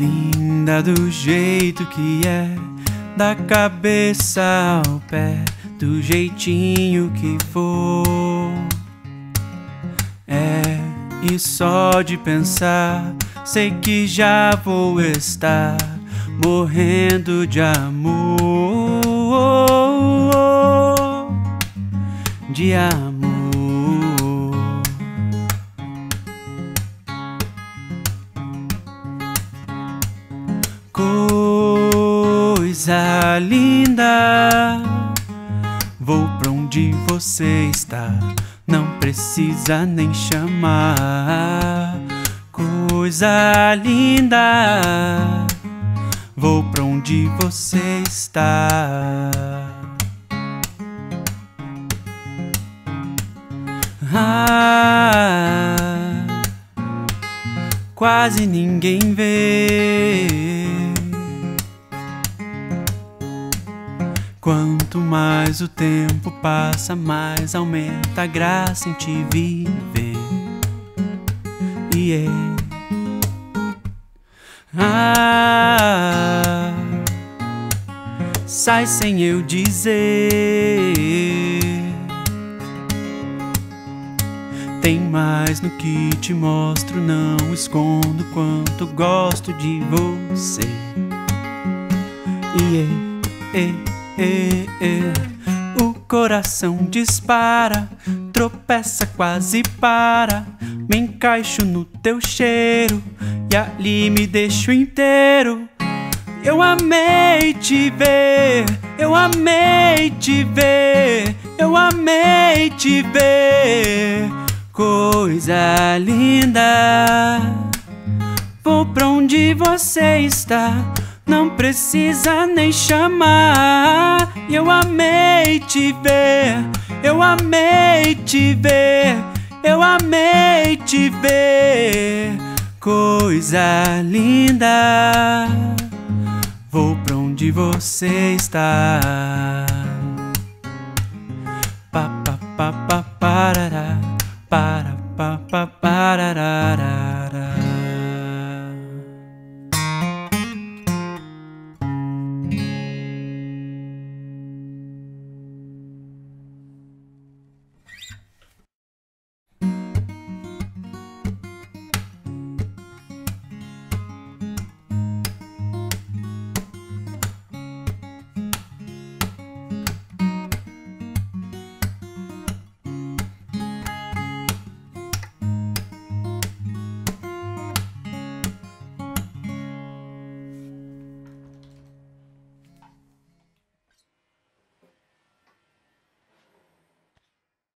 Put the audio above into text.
linda do jeito que é, da cabeça ao pé, do jeitinho que for. É, e só de pensar, sei que já vou estar morrendo de amor. De amor. Coisa linda, vou pra onde você está, não precisa nem chamar. Coisa linda, vou pra onde você está. Ah, quase ninguém vê. Quanto mais o tempo passa, mais aumenta a graça em te viver. Yeah. Ah, sai sem eu dizer. Tem mais no que te mostro, não escondo quanto gosto de você. Yeah, yeah, O coração dispara, tropeça, quase para. Me encaixo no teu cheiro e ali me deixo inteiro. Eu amei te ver, eu amei te ver, eu amei te ver. Coisa linda, vou pra onde você está, não precisa nem chamar. Eu amei te ver, eu amei te ver, eu amei te ver. Coisa linda, vou pra onde você está. Pa pa pa pa parará, para pa pa parará.